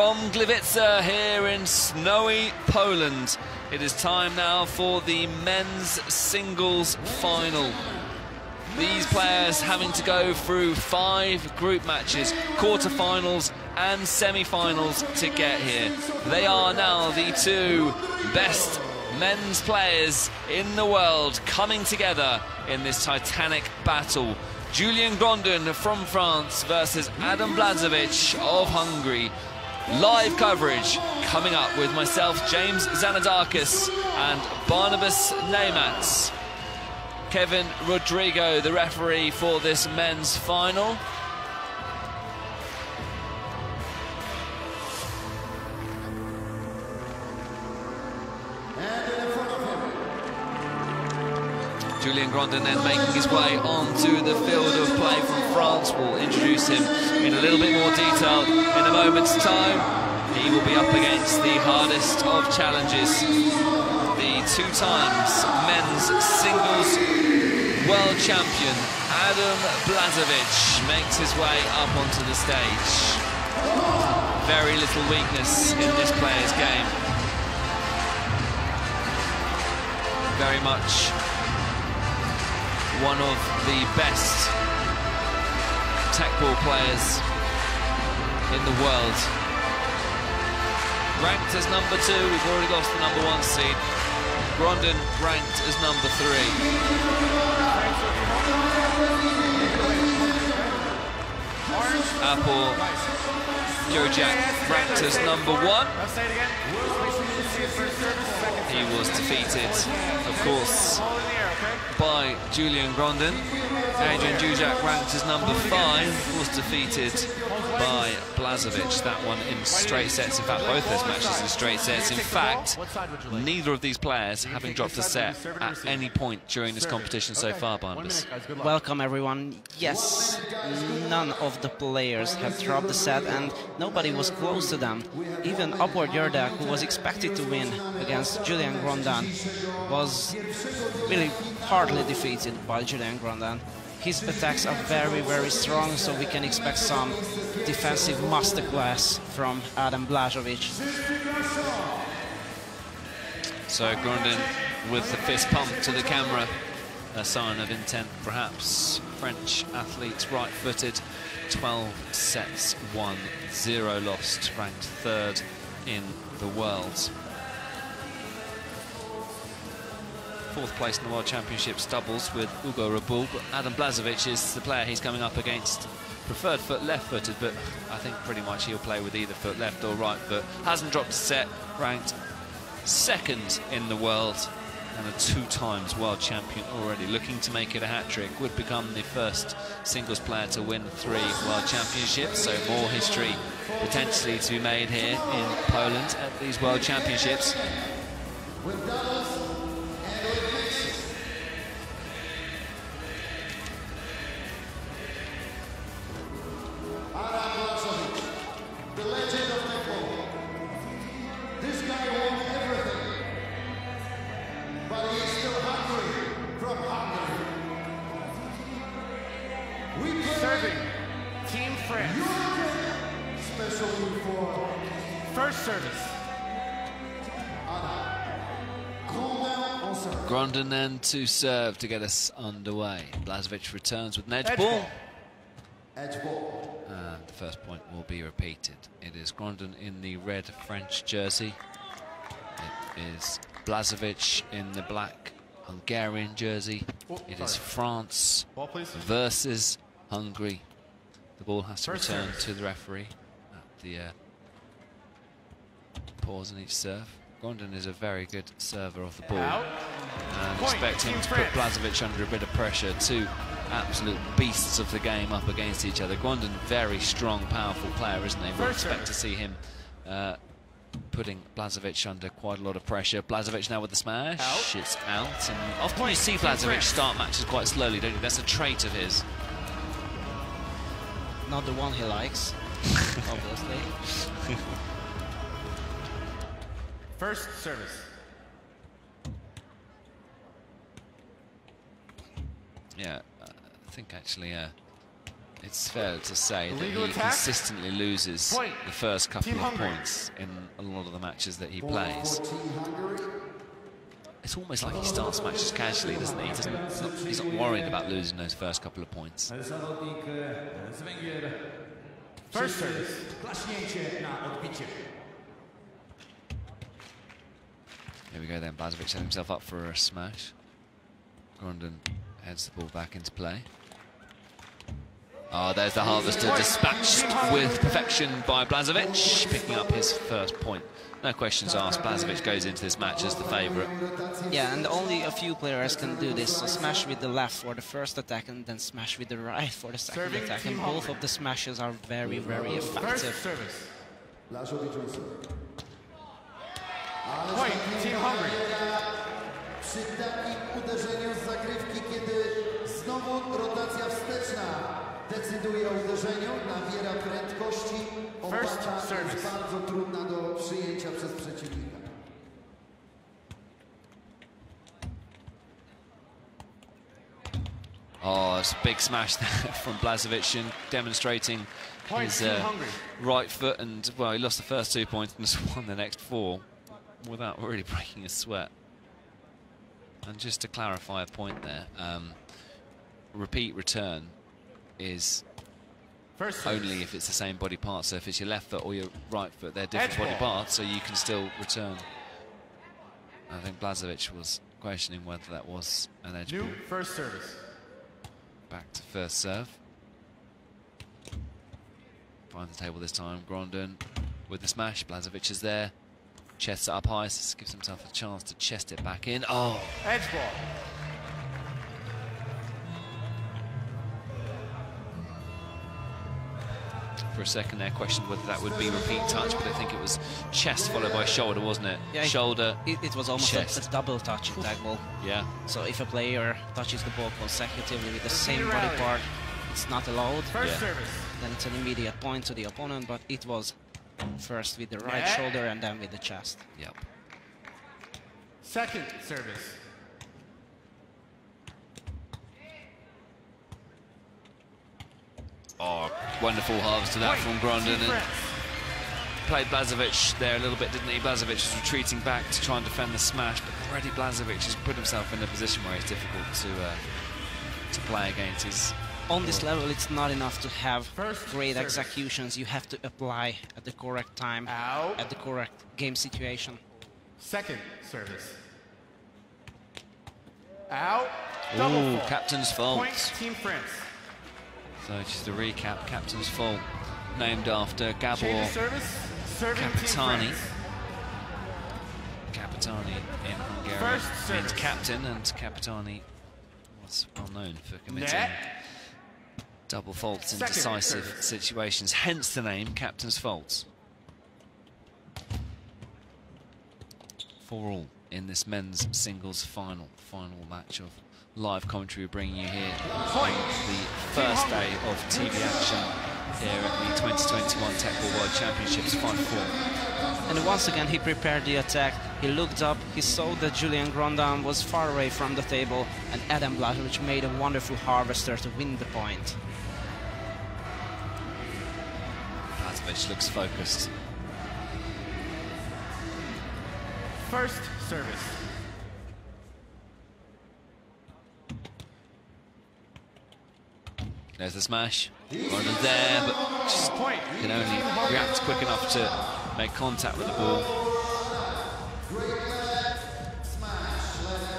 From Gliwice here in snowy Poland. It is time now for the men's singles final. These players having to go through five group matches, quarter-finals and semi-finals to get here. They are now the two best men's players in the world coming together in this titanic battle. Julian Grondin from France versus Adam Blažević of Hungary. Live coverage coming up with myself, James Zanadakis, and Barnabas Neymats. Kevin Rodrigo, the referee for this men's final. Julian Grondin then making his way onto the field of play from France. We'll introduce him in a little bit more detail in a moment's time. He will be up against the hardest of challenges. The two times men's singles world champion, Adam Blažević, makes his way up onto the stage. Very little weakness in this player's game. Very much one of the best teqball players in the world. Ranked as number two, we've already lost the number one seed. Grondin ranked as number three. Apor Györgydeák ranked as number one. He was defeated, of course, by Julian Grondin. Adrian Duszak ranked as number five, was defeated by Blažević. That one in straight sets. In fact, both those matches in straight sets. In fact, neither of these players having dropped a set at any point during this competition so far, Barnabas. Welcome, everyone. Yes, none of the players have dropped a set, and nobody was close to them. Even Apor Györgydeák, who was expected to win against Julian Grondin, was really hardly defeated by Julian Grondin. His attacks are very, very strong, so we can expect some defensive masterclass from Adam Blažević. So Grondin with the fist pump to the camera, a sign of intent perhaps. French athletes right-footed, 12 sets won, zero lost, ranked third in the world. fourth place in the World Championships doubles with Ugo Rabul, but Adam Blažević is the player he's coming up against. Preferred foot left-footed, but I think pretty much he'll play with either foot, left or right foot. Hasn't dropped a set, ranked second in the world and a two times world champion already. Looking to make it a hat-trick, would become the first singles player to win three world championships, so more history potentially to be made here in Poland at these world championships. First service. Grondin then to serve to get us underway. Blažević returns with an edge, edge ball. Edge ball. And the first point will be repeated. It is Grondin in the red French jersey. It is Blažević in the black Hungarian jersey. Oh, it is France versus Hungary. The ball has to return to the referee at the uh, pause in each serve. Grondin is a very good server of the ball. And expect him to put Blažević under a bit of pressure. Two absolute beasts of the game up against each other. Grondin, very strong, powerful player, isn't he? We'll expect to see him uh, putting Blažević under quite a lot of pressure. Blažević now with the smash. Out. It's out. And often you see Blažević start matches quite slowly, don't you? That's a trait of his. Not the one he likes, obviously. First service. Yeah, uh, I think actually uh, it's fair to say that he attack. consistently loses Point. the first couple Team of Hungary. points in a lot of the matches that he For plays. It's almost like he starts matches casually, doesn't he? he doesn't, he's, not, he's not worried about losing those first couple of points. First service. Klaśnięcie na odbicie. Here we go then, Blazovic set himself up for a smash. Grondin heads the ball back into play. Oh, there's the Harvester dispatched with perfection by Blazovic, picking up his first point. No questions asked, Blazovic goes into this match as the favourite. Yeah, and only a few players can do this. So smash with the left for the first attack and then smash with the right for the second Serving attack. And both of the smashes are very, very First effective. service. Blaszowi Point. Team Hungary. Przy takim uderzeniu z zagrywki, kiedy znowu rotacja wsteczna decyduje o uderzeniu, nabiera prędkości, First opłata jest service. bardzo trudna do przyjęcia przez przeciwnika. Oh, it's a big smash there from Blazovic and demonstrating Point his uh, right foot. And, well, he lost the first two points and just won the next four without really breaking a sweat. And just to clarify a point there, um, repeat return is First only if it's the same body part. So if it's your left foot or your right foot, they're different body parts, so you can still return. I think Blazovic was questioning whether that was an edge New ball. first service. Back to first serve. Finds the table this time. Grondin with the smash. Blazovic is there. Chests it up high. so gives himself a chance to chest it back in. Oh, Edge ball. For a second there, questioned whether that would be repeat touch, but I think it was chest followed by shoulder, wasn't it? Yeah, shoulder. It, it was almost a, Chest. a double touch in teqball. Yeah. So if a player touches the ball consecutively with the same body part, it's not allowed. First Yeah. service. Then it's an immediate point to the opponent, but it was first with the right Yeah. shoulder and then with the chest. Yep. Second service. Oh, wonderful harvest to that Point. from Grondin. And played Blazovic there a little bit, didn't he? Blazovic was retreating back to try and defend the smash, but already Blazovic has put himself in a position where it's difficult to uh, to play against. He's On this level, it's not enough to have First great service. executions. You have to apply at the correct time, Out. at the correct game situation. Second service. Out. Double Ooh, fault. captain's fault. Point Team France. So just to recap, captain's fault named after Gabor service. Capitani. Capitani in First means captain, and Capitani was well known for committing Net. double faults in Second decisive service. situations, hence the name captain's faults. For all in this men's singles final, final match of live commentary we're bringing you here Point. the first day of TV action here at the 2021 Tech World Championships Final Four. And once again, he prepared the attack. He looked up, he saw that Julian Grondin was far away from the table, and Adam Blažević made a wonderful harvester to win the point. Blazovic looks focused. First service. There's the smash. Grondin there, but just can only react quick enough to make contact with the ball.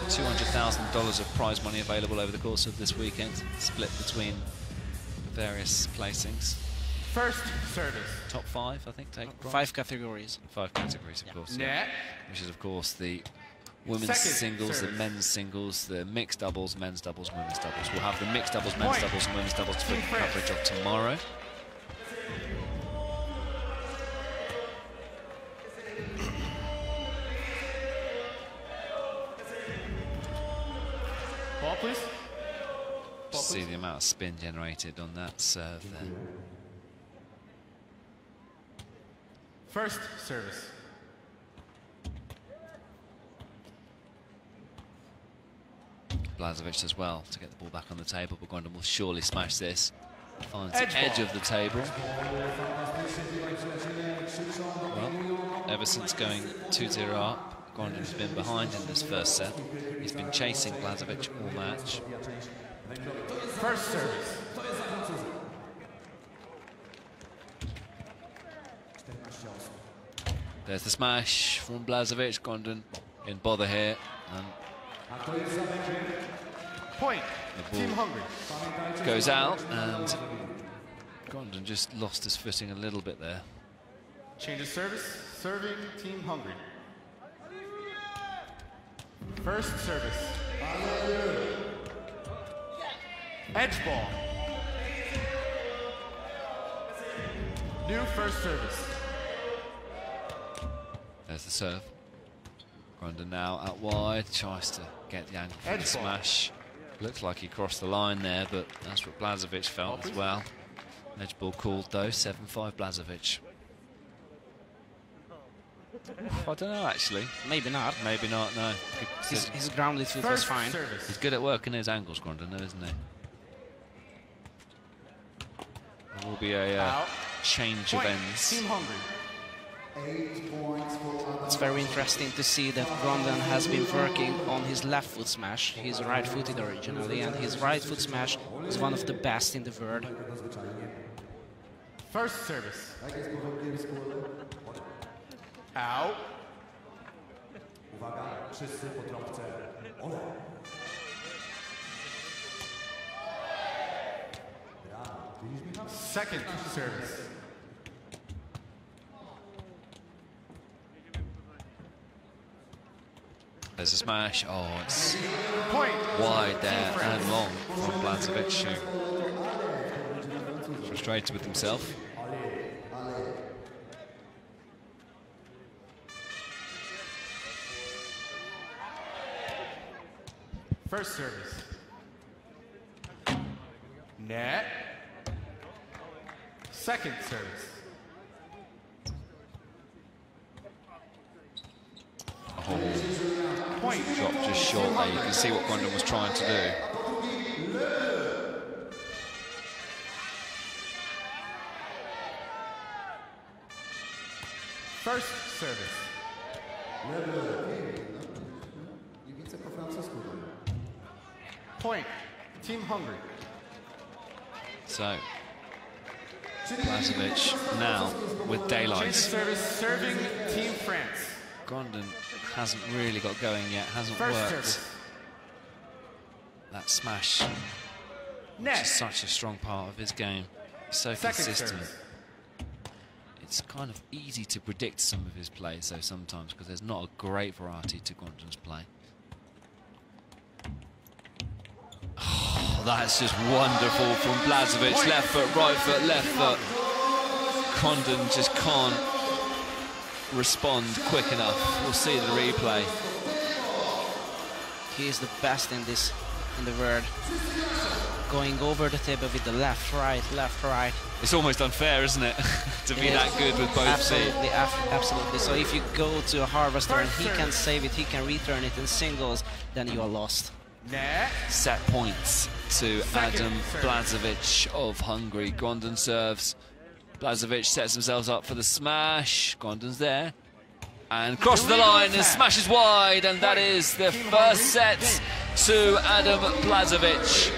$200,000 of prize money available over the course of this weekend, split between various placings. First service. Top five, I think, take. Five categories. Five categories, of course. yeah. Net. Which is, of course, the women's Second singles, service. the men's singles, the mixed doubles, men's doubles, women's doubles. We'll have the mixed doubles, men's Point. doubles, and women's doubles for coverage of tomorrow. Ball, please. Ball, See please. the amount of spin generated on that serve there. First service. Blazovic as well to get the ball back on the table, but Grondin will surely smash this. finds the Edge edge ball. of the table. Well, ever since going 2-0 up, Grondin's been behind in this first set. He's been chasing Blazovic all match. First service. There's the smash from Blazovic. Grondin in bother here. And Point. Team ball. Hungary. goes out and Grondin just lost his footing a little bit there. Change of service. Serving Team Hungary. First service. Edge ball. New first service. There's the serve. Grondin now out wide, tries to get the angle for the Edge ball. smash. Looks like he crossed the line there, but that's what Blazovic felt as well. Edge ball called though, 7-5 Blazovic. I don't know actually. Maybe not. Maybe not, no. His, his grounded foot was fine. service. He's good at working his angles, Grondin, though, isn't he? There will be a uh, Out. change of Point. ends. It's very interesting to see that Grondin has been working on his left foot smash. He's right-footed originally, and his right foot smash is one of the best in the world. First service. Out. Second service. There's a smash. Oh, it's Point. wide there and long from Blazovic. Frustrated with himself. First service. Net. Second service. Oh, Point. drop just short there. You can see what Grondin was trying to do. First service. Nie widzę po francusku. Point. Team Hungary. So, hasn't really got going yet, hasn't First worked service. that smash. Which is such a strong part of his game. So Second consistent. service. It's kind of easy to predict some of his plays, though, sometimes, because there's not a great variety to Grondin's play. Oh, that's just wonderful from Blazovic. Left foot, right foot, left foot. Grondin just can't respond quick enough. We'll see the replay. He is the best in this in the world. Going over the table with the left, right, left, right. It's almost unfair, isn't it, to be It that is good with both feet? Absolutely, ab- absolutely. So if you go to a harvester and he can save it, he can return it in singles, then you are lost. Net. set points to Second Adam serve. Blazovic of Hungary. Grondin serves. Blazovic sets themselves up for the smash. Grondin's there. And crosses the line and smashes wide. And that is the first set to Adam Blazovic,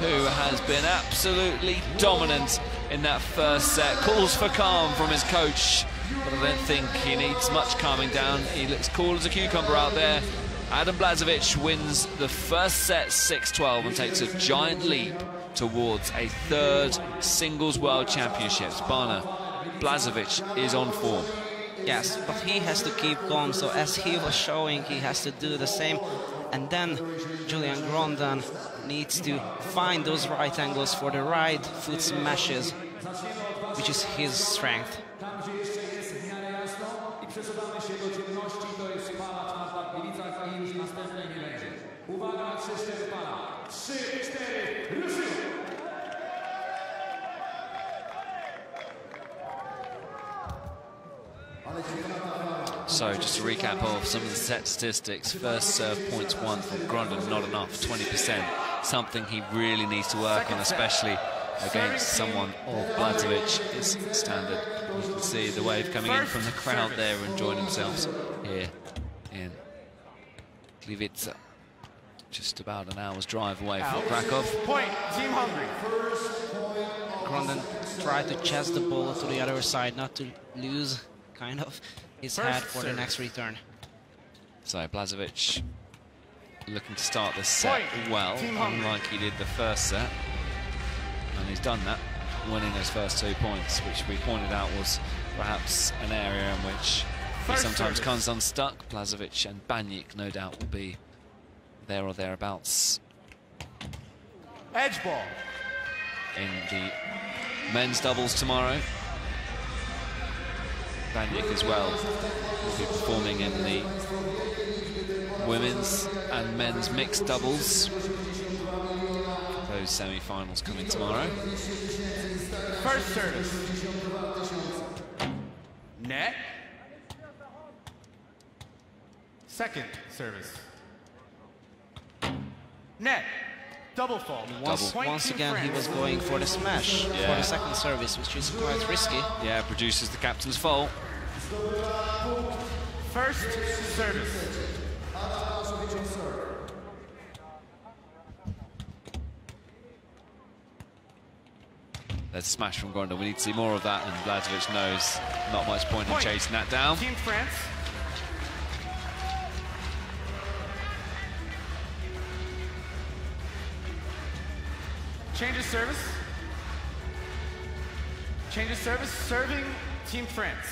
who has been absolutely dominant in that first set. Calls for calm from his coach, but I don't think he needs much calming down. He looks cool as a cucumber out there. Adam Blazovic wins the first set 6-12 and takes a giant leap towards a third singles world championships. Bana, Blazovic is on form. Yes, but he has to keep calm. So as he was showing, he has to do the same. And then Julian Grondin needs to find those right angles for the right foot smashes, which is his strength. Tam, gdzie jeszcze jest w miarę jasno i przesuwamy się do ciemności, to jest palacz na Padgliwicach i już następnej nie będzie. Uwaga, 3-4 pala. 3-4, ruszyło! So just to recap of some of the set statistics, first serve points won from Grondin, not enough, 20%. Something he really needs to work on, especially against someone of Blazevic's standard. You can see the wave coming in from the crowd there enjoying themselves here in Gliwice. Just about an hour's drive away from Krakow. Point, Team Hungary. Grondin tried to chest the ball to the other side, not to lose, kind of, his First head for the next return. So Blazevic looking to start the set Point, well, unlike he did the first set. And he's done that, winning those first two points, which we pointed out was perhaps an area in which he sometimes service. comes unstuck. Blazevic and Banyik, no doubt, will be there or thereabouts Edge ball. in the men's doubles tomorrow. Banyik as well will be performing in the women's and men's mixed doubles. Those semi-finals coming tomorrow. First service. Net. Second service. Net. Double fault. Once, Point once Team again, he was going for the smash for the second service, which is quite risky. Yeah, produces the captain's fault. First service. There's a smash from Grondin. We need to see more of that, and Blazevic knows not much point in chasing that down. Team France. Change of service. Change of service. Serving Team France.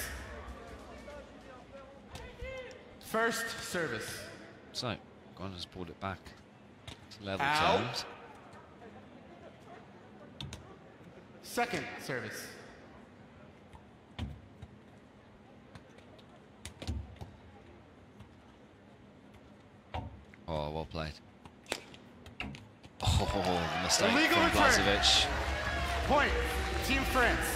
First service. So, has pulled it back to level Out. terms. Second service. Oh, well played. Oh, the mistake Illegal from return. Blazevic. Point. Team France.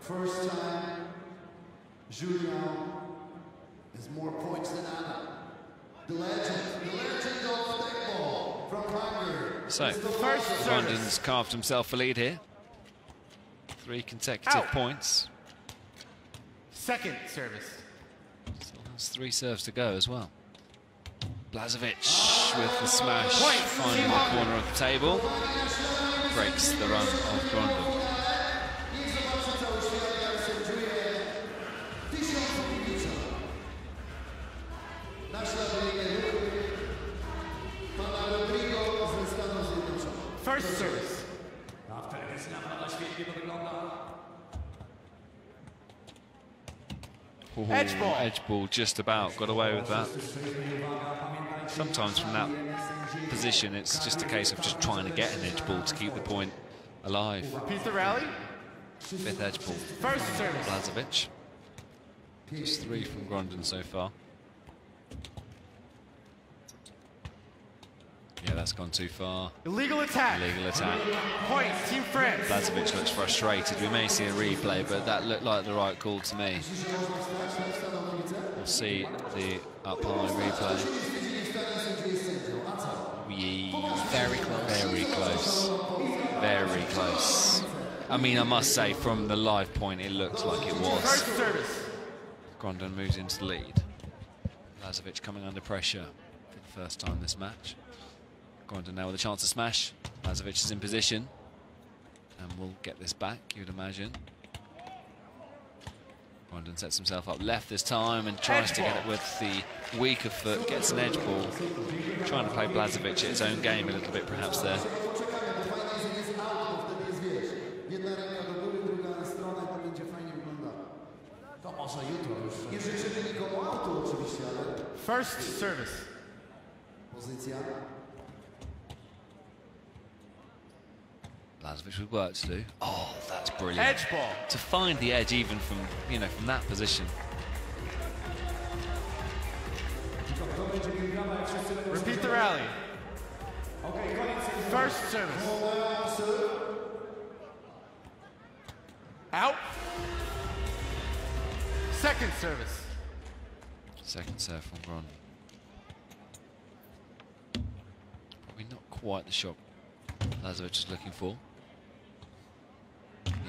First time, Julian has more points than Anna. The legend, the legend of stickball from Hungary. So, First service. Carved himself a lead here. Three consecutive Out. points. Second service. Still has three serves to go as well. Blazevic with the smash, Point. finding the corner of the table. Breaks the run of Grondin. Ooh, Edge ball. Edge ball just about got away with that. Sometimes from that position, it's just a case of just trying to get an edge ball to keep the point alive. Repeat the rally. Fifth edge ball, First service. Blazevic. Just three from Grondin so far. Yeah, that's gone too far. Illegal attack. Illegal attack. Point. Team France. Blazevic looks frustrated. We may see a replay, but that looked like the right call to me. We'll see the up high replay. Yee. Very close. Very close. Very close. I mean, I must say, from the live point, it looked like it was. First service. Grondin moves into the lead. Lazovic coming under pressure for the first time this match. Grondin now with a chance to smash. Lazovic is in position. And will get this back, you'd imagine. Grondin sets himself up left this time and tries Edge to get it with the weaker foot, gets an edge ball. Trying to play Blazovic his own game a little bit perhaps there. Jedna ręka pozycja. Blazovic with work to do. Oh, that's brilliant. Edge ball. To find the edge even from, you know, from that position. Repeat the rally. First service. Out. Second service. Second serve from Grondin. Probably not quite the shot Lazovic is looking for.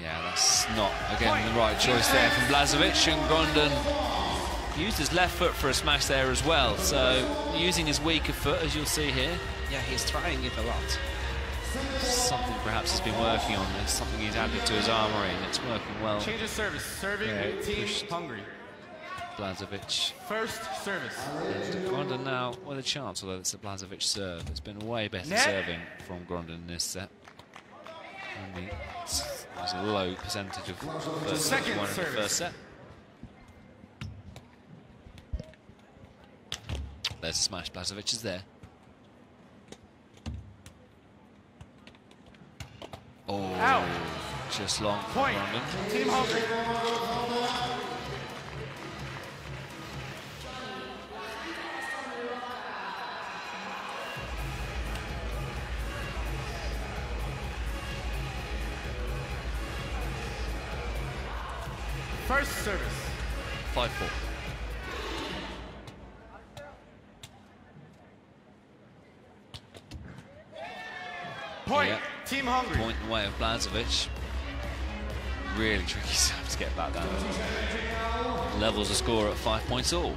Yeah, that's not, again, the right choice there from Blazovic. And Grondin used his left foot for a smash there as well. So using his weaker foot, as you'll see here, Yeah, he's trying it a lot. something perhaps he's been working on. It's something he's added to his armoury, and it's working well. Change of service. Serving Yeah, Team pushed. Hungary. Blazovic First service. and Grondin now with a chance, although it's a Blazovic serve. It's been way better Net. serving from Grondin in this set. Only was a low percentage of first Second one in the first set. There's a smash. Blazovic is there. Oh, Out. just long Point. Team Hungary. First service. 5-4. Point. Yeah. Team Hungary. point in the way of Blazovic. Really tricky stuff to get back down. Levels the score at five points all.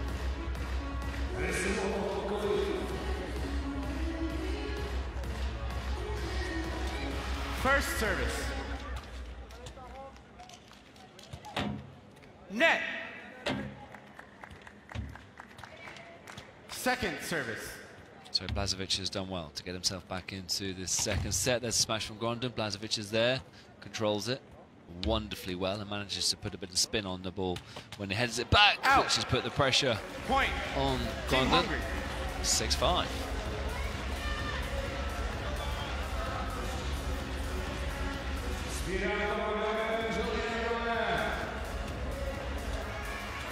First service. Net. Second service. So Blazovic has done well to get himself back into this second set. There's a smash from Grondin. Blazovic is there, controls it wonderfully well and manages to put a bit of spin on the ball when he heads it back, Out. which has put the pressure Point. on Team Grondin. Hungary.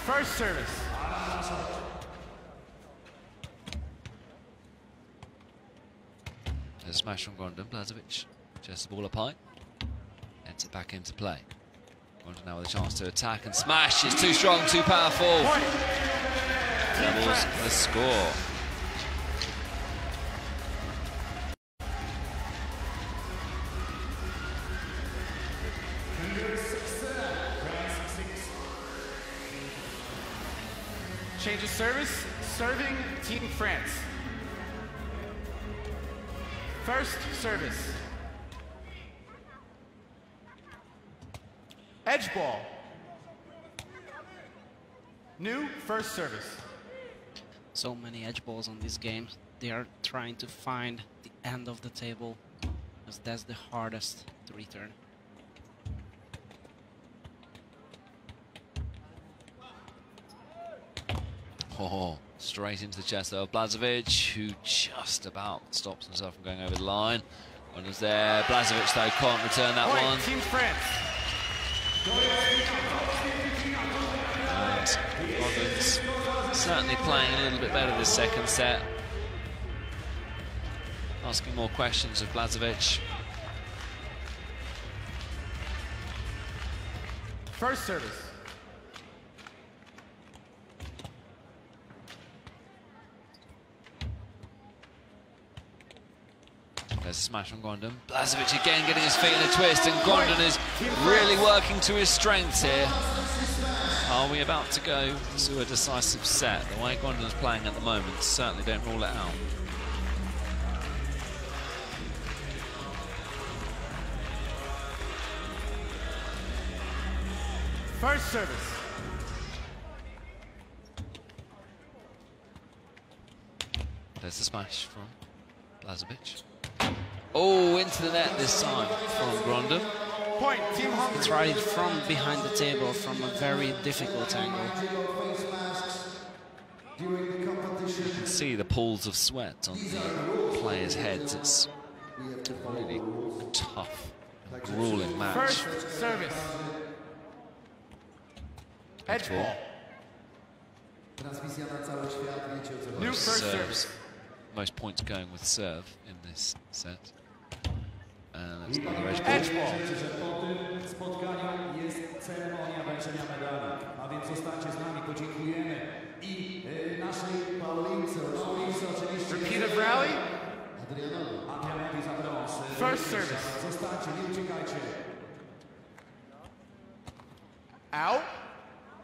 First service. There's a smash from Grondin. Blazovic just the ball up high. Heads it back into play. Grondin now with a chance to attack and smash. It's too strong, too powerful. Levels the score. Change of service. Serving Team France. First service. Edge ball. New first service. So many edge balls on this game. They are trying to find the end of the table, because that's the hardest to return. Oh, straight into the chest of Blazovic, who just about stops himself from going over the line. One was there. Blazovic, though, can't return that one. Team France. And Robbins certainly playing a little bit better this second set. Asking more questions of Blazovic. First service. There's a smash from Grondin. Blazovic again getting his feet in a twist, and Grondin is really working to his strengths here. Are we about to go to a decisive set? The way Grondin's playing at the moment, certainly don't rule it out. First service. There's the smash from Blazovic. Oh, into the net this time from Grondin. Point. Team He Hungary. tried it from behind the table from a very difficult angle. face masks during the competition. You can see the pools of sweat on the players' heads. It's We have to follow really a tough, grueling match. First service. Edge ball. ball. Transmisja na cały świat, wiecie o co chodzi. New first serves. service. Most points going with serve in this set. And that's another edge ball. Edge ball. że po tym spotkaniu jest ceremonia wręczenia medali. A więc zostańcie z nami, podziękujemy i naszej Paulince, Paulince oczywiście. Repeat of rally. Adrianowi za brąz. First service. Zostańcie, nie uciekajcie. Out.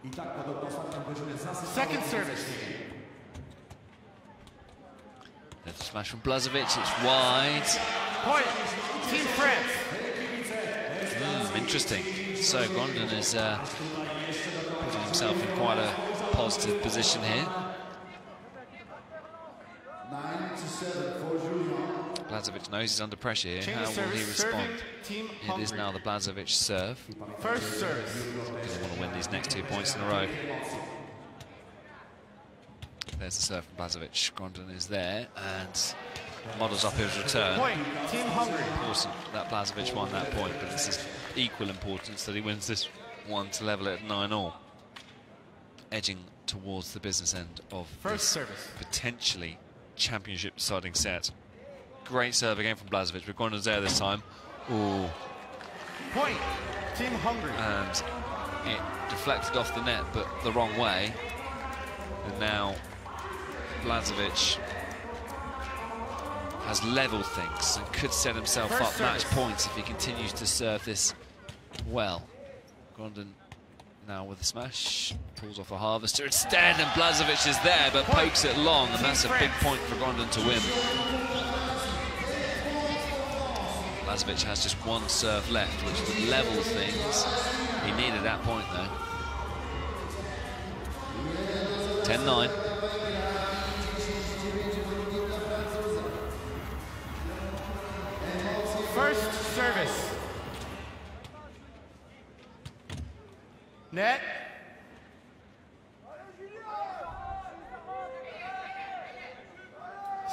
I tak podobno ostatnią godzinę zasypał. Second service. Smash from Blazovic, it's wide. Point. Team France. Hmm, interesting. So Grondin is uh, putting himself in quite a positive position here. 9-7 for Julian. Blazovic knows he's under pressure here. Change How will he respond? It is now the Blazovic serve. First service. Going to want to win these next two points in a row. There's the serve from Blazovic. Grondin is there and models up his return. Point. Team Hungary. Important that Blazovic won that point, but this is equal importance that he wins this one to level it at 9 all. Edging towards the business end of First service. potentially championship deciding set. Great serve again from Blazovic, but Grondin's there this time. Ooh, Point. Team Hungary. and it deflected off the net, but the wrong way. And now Blazovic has levelled things and could set himself First up match points if he continues to serve this well. Grondin now with a smash, pulls off a harvester instead, and Blazovic is there, but Point. pokes it long, and that's a big point for Grondin to win. Blazovic has just one serve left, which would level things. He needed that point though. 10-9. First service. Net.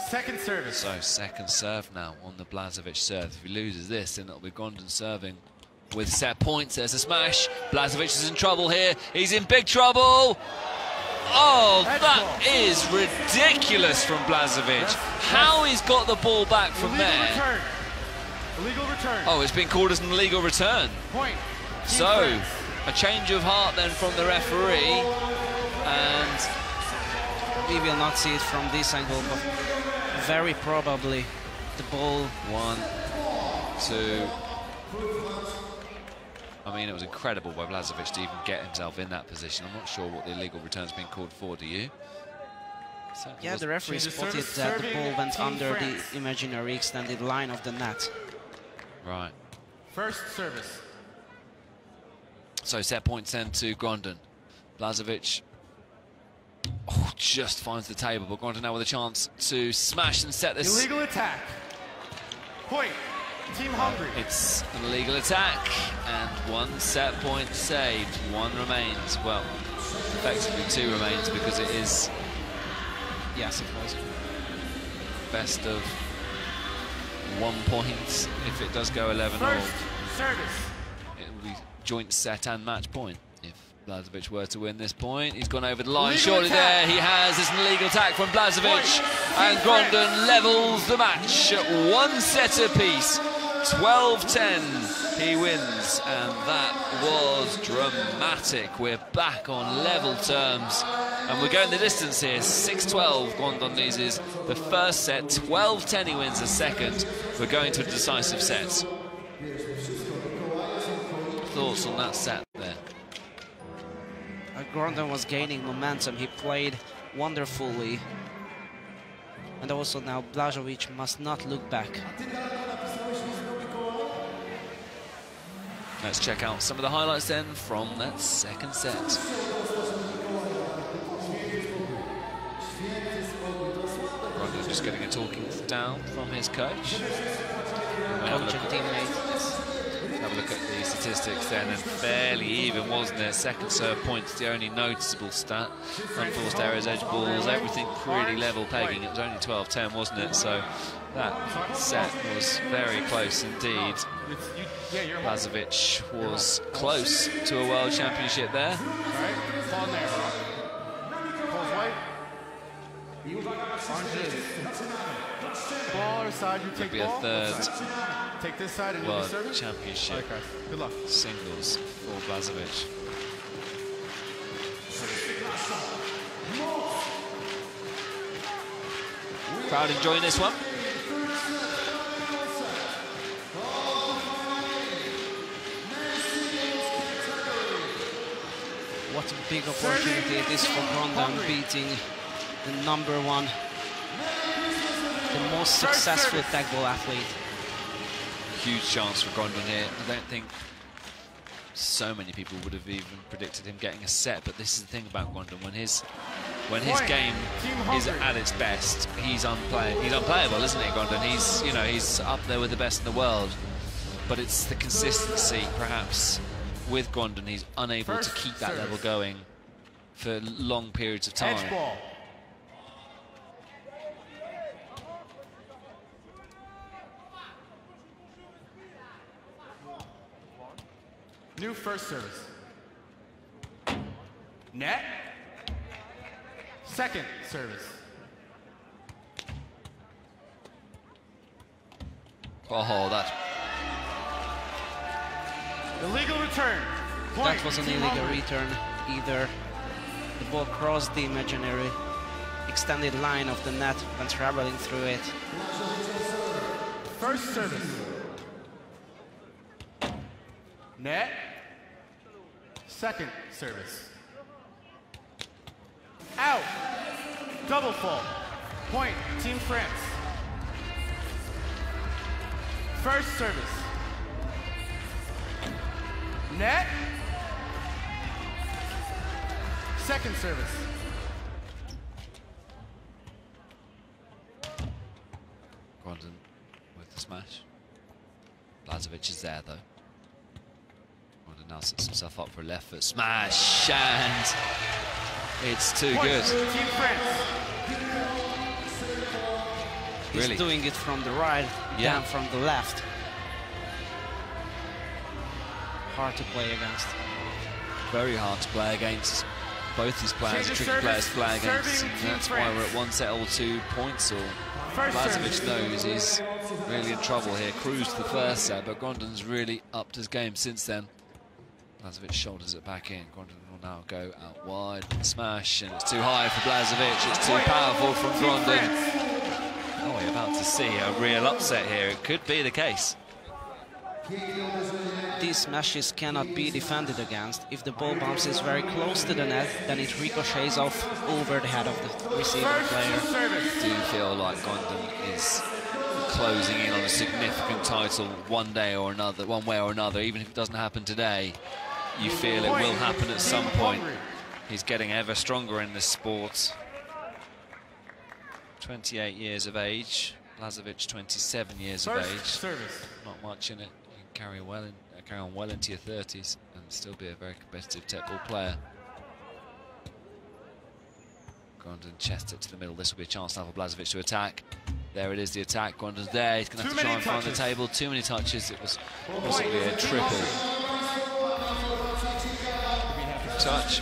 Second service. So second serve now on the Blazovic serve. If he loses this, then it'll be Grondin serving with set points. There's a smash. Blazovic is in trouble here. He's in big trouble. Oh, that is ridiculous from Blazovic. How he's got the ball back from there. Return. Illegal return. Oh, it's been called as an illegal return. Point. Team So, France. a change of heart then from the referee. And We will not see it from this angle, but very probably the ball one, two. I mean, it was incredible by Blazovic to even get himself in that position. I'm not sure what the illegal return's been called for, do you? Certainly Yeah, the referee spotted that the ball went under France. the imaginary extended line of the net. Right. First service. So set points then to Grondin. Blazovic oh, just finds the table, but Grondin now with a chance to smash and set this. Illegal attack. Point. Team Hungary. It's an illegal attack, and one set point saved. One remains. Well, effectively two remains because it is Yes, it was. best of one point. If it does go 11 all, it will be joint set and match point. If Blazovic were to win this point, he's gone over the line. Illegal Surely attack. there he has. It's an illegal attack from Blazovic, Point. and Grondin levels the match at one set apiece. 12-10 he wins and that was dramatic. We're back on level terms and we're going the distance here. 6-12 Grondin loses the first set. 12-10 he wins the second. We're going to a decisive set. Thoughts on that set there? Uh, was gaining momentum. He played wonderfully. And also now Blažovic must not look back. Let's check out some of the highlights then from that second set Grondin just getting a talking down from his coach have a look at- Have a look at the statistics then, and fairly even, wasn't it? Second serve points, the only noticeable stat. Unforced errors, edge balls, everything pretty level pegging. It was only 12-10, wasn't it? So that set was very close indeed. Lazovic was close to a world championship there. Ball or side, you take be a third Take this side and World championship good luck. singles for Blazovic. Crowd enjoying this one. What a big opportunity it is for Grondin beating the number one, the most successful teqball athlete. Huge chance for Grondin here. I don't think so many people would have even predicted him getting a set, but this is the thing about Grondin. When his when his game is at its best, he's unplay he's unplayable, isn't he, Grondin? He's you know he's up there with the best in the world, but it's the consistency, perhaps, with Grondin. He's unable First to keep that level going for long periods of time. New first service. Net. Second service. Oh, that Illegal return. Point. That was an illegal return either. The ball crossed the imaginary extended line of the net when traveling through it. First service. Net. Second service. Out. Double fault. Point. Team France. First service. Net. Second service. Grondin with the smash. Blazsovics is there though. Grondin now sets himself up for a left foot smash and it's too Point. good. Team France. He's Really? doing it from the right, Yeah. down from the left. Hard to play against. Very hard to play against. Both these players tricky service, players to play against. and That's why we're at one set or two points or First knows he's really in trouble here. Cruised the first set, but Grondin's really upped his game since then. Blazsovics shoulders it back in. Grondin will now go out wide, smash, and it's too high for Blazsovics. It's too powerful from Grondin. Oh, we're about to see a real upset here. It could be the case. These smashes cannot be defended against. If the ball bounces very close to the net, then it ricochets off over the head of the receiving player. service. do feel like Grondin is closing in on a significant title one day or another, one way or another. Even if it doesn't happen today, you feel it will happen at some point. He's getting ever stronger in this sport. 28 years of age. Blazsovics, 27 years of age. Not much in it. Carry well in, uh, carry on well into your 30s and still be a very competitive teqball player. Grondin chest it to the middle. This will be a chance now for Blazsovics to attack. There it is, the attack. Grondin's there. He's going to have to try and find the table. Too many touches. It was possibly a triple touch.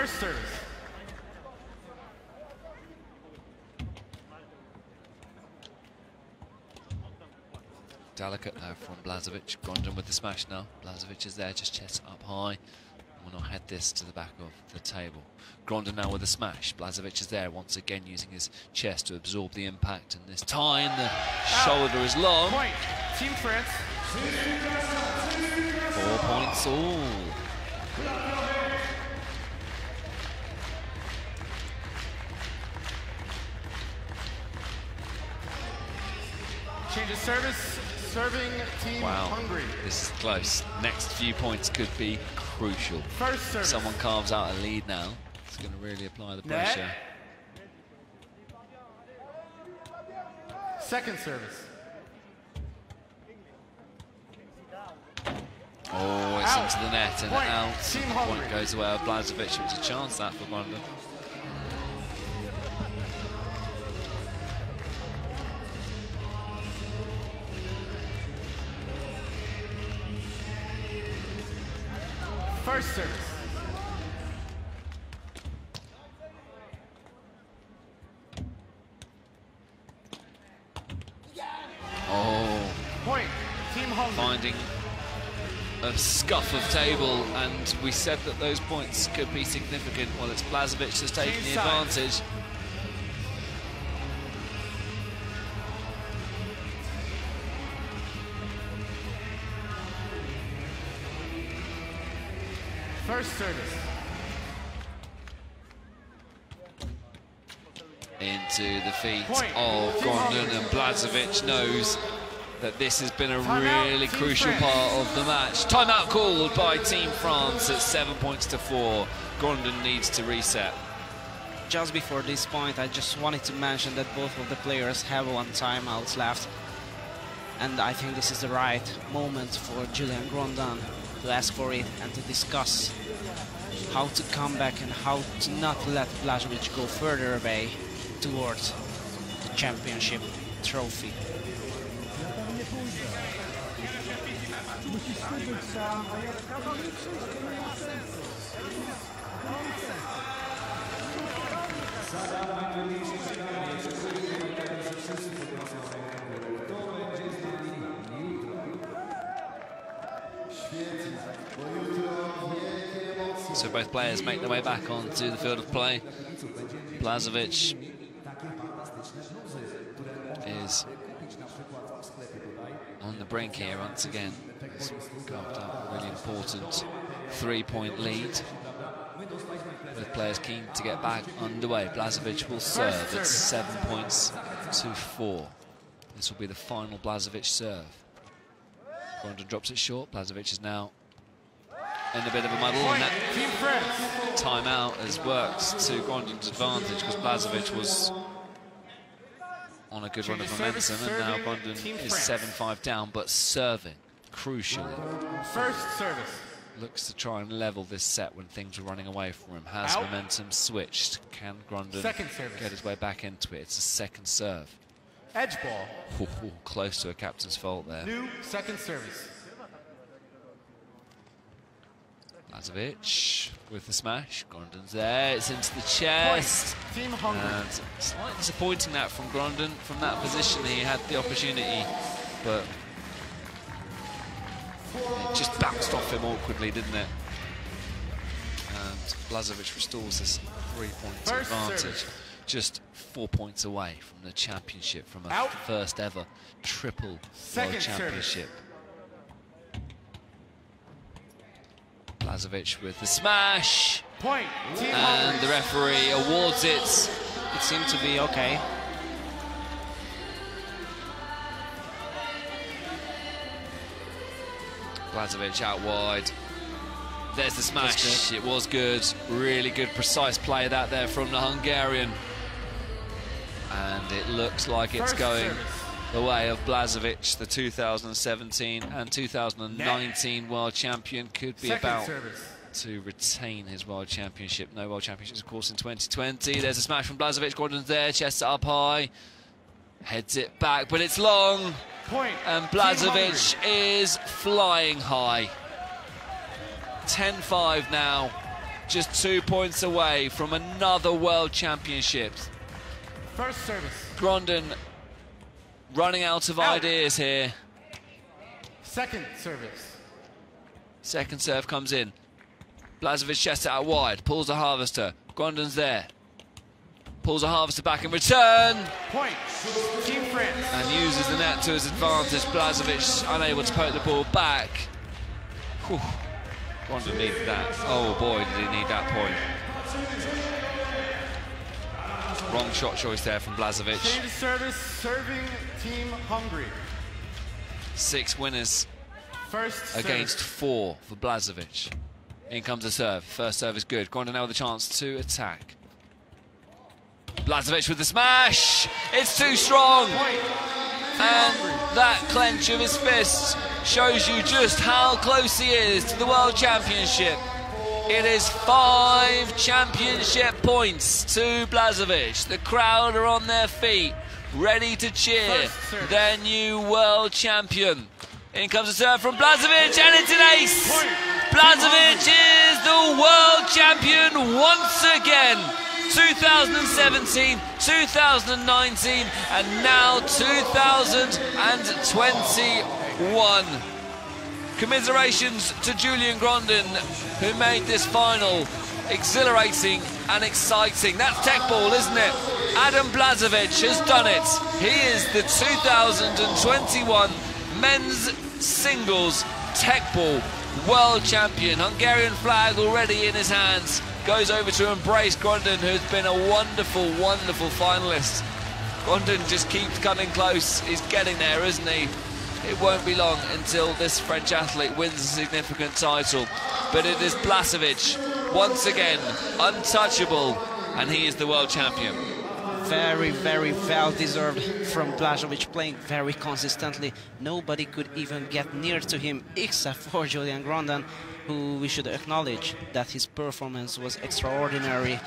First service. Delicate now from Blazsovics. Grondin with the smash now. Blazsovics is there, just chest up high. Will not head this to the back of the table. Grondin now with the smash. Blazsovics is there once again using his chest to absorb the impact. And this time the shoulder is long. Point. Team France. Four points all. Serving Team Wow. Hungary. This is close. Next few points could be crucial. Someone carves out a lead now. It's going to really apply the Net. pressure. Second service. Oh, it's Out. into the net and Point. out. Team point Hungary. goes away. Blazsovics, it was a chance that for Grondin. First service. Oh, Point. Team Hungary. finding a scuff of table, and we said that those points could be significant. Well, it's Blazsovics that's taking the advantage. First service. into the feet Point. of Team Grondin Hungary. and Blazsovics knows that this has been a Timeout, really Team crucial France. part of the match. Timeout called by Team France at seven points to four. Grondin needs to reset. Just before this point, I just wanted to mention that both of the players have one timeout left. And I think this is the right moment for Julian Grondin to ask for it and to discuss how to come back and how to not let Blazsovics go further away towards the championship trophy. So both players make their way back onto the field of play. Blazsovics is on the brink here once again. He's carved up a really important three-point lead. With players keen to get back underway. Blazsovics will serve. It's seven points to four. This will be the final Blazsovics serve. Grondin drops it short. Blazsovics is now in a bit of a muddle. And that timeout has worked to Grondin's advantage because Blazsovics was on a good run of momentum and now Grondin is 7-5 down but serving crucially First service. looks to try and level this set when things were running away from him has Out. momentum switched can service. get his way back into it it's a second serve Edge ball. Ooh, close to a captain's fault there New second service. Blazsovics with the smash Grondin's there it's into the chest. Team. And slightly disappointing that from Grondin. From that position, he had the opportunity, but it just bounced off him awkwardly, didn't it? And Blazsovics restores this three-point advantage. service. Just four points away from the championship, from a Out. first ever triple Second world championship. Blazsovics with the smash. Point. And the referee awards it. It seemed to be okay. Blazsovics out wide. There's the smash. That's It was good. Really good, precise play that there from the Hungarian. And it looks like it's First going service. The way of Blazsovics, the 2017 and 2019 world champion. Could be Second about service. to retain his world championship. No world championships, of course, in 2020. There's a smash from Blazsovics. Grondin's there, chest up high. Heads it back, but it's long. Point. And Blazsovics is flying high. 10-5 now. Just two points away from another World championship. First service. Grondin running out of Out. ideas here. Second service. Second serve comes in. Blazsovics chest out wide. Pulls a harvester. Grondin's there. Pulls a harvester back in return. Point. Team France. and uses the net to his advantage. Blazsovics unable to poke the ball back. Whew. Grondin needed that. Oh boy, did he need that point. Wrong shot choice there from Blazsovics. Service. Serving Team Hungary. Six winners First against service. four for Blazsovics. In comes the serve. First serve is good. Grondin now with a chance to attack. Blazsovics with the smash. It's too strong. And that clench of his fist shows you just how close he is to the World Championship. It is five championship points to Blazsovics. The crowd are on their feet, ready to cheer their new world champion. In comes a serve from Blazsovics, and it's an ace. Blazsovics is the world champion once again. 2017, 2019, and now 2021. Commiserations to Julian Grondin, who made this final exhilarating and exciting. That's teqball, isn't it? Adam Blazsovics has done it. He is the 2021 men's singles tech ball world champion. Hungarian flag already in his hands. Goes over to embrace Grondin, who's been a wonderful, wonderful finalist. Grondin just keeps coming close. He's getting there, isn't he? It won't be long until this French athlete wins a significant title. But it is Blazsovics, once again, untouchable, and he is the world champion. Very, very well deserved from Blazsovics, playing very consistently. Nobody could even get near to him except for Julian Grondin, who we should acknowledge that his performance was extraordinary.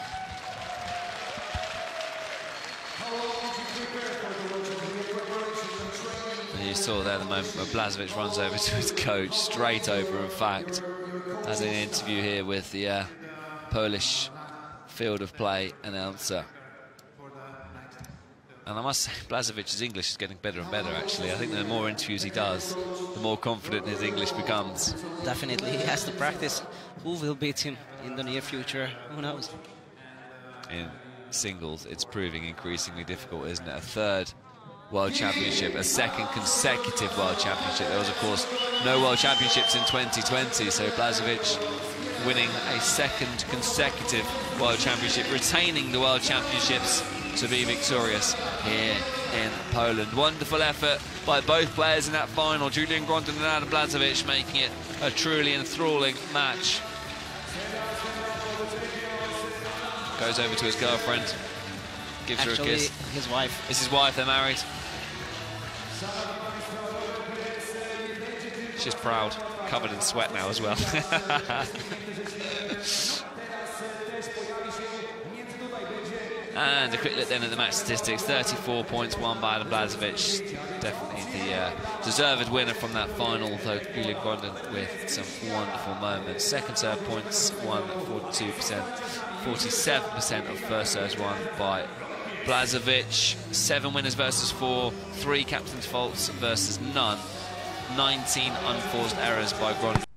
You saw there the moment where Blazsovics runs over to his coach, straight over, in fact, as an interview here with the uh, Polish field of play announcer. And I must say, Blazsovics's English is getting better and better, actually. I think the more interviews he does, the more confident his English becomes. Definitely, he has to practice. Who will beat him in the near future? Who knows? In singles, it's proving increasingly difficult, isn't it? A third World Championship, a second consecutive World Championship. There was, of course, no World Championships in 2020, so Blazsovics winning a second consecutive World Championship, retaining the World Championships to be victorious here in Poland. Wonderful effort by both players in that final, Julian Grondin and Adam Blazsovics, making it a truly enthralling match. Goes over to his girlfriend, gives Actually, her a kiss. his wife. It's his wife, they're married. She's proud, covered in sweat now as well. and a quick look then at the match statistics 34 points won by Adam Blazsovics. Definitely the uh, deserved winner from that final, though Julian Grondin with some wonderful moments. Second serve points won 42%, 47% of first serves won by Blazsovics. Seven winners versus four, three captain's faults versus none. 19 unforced errors by Grondin.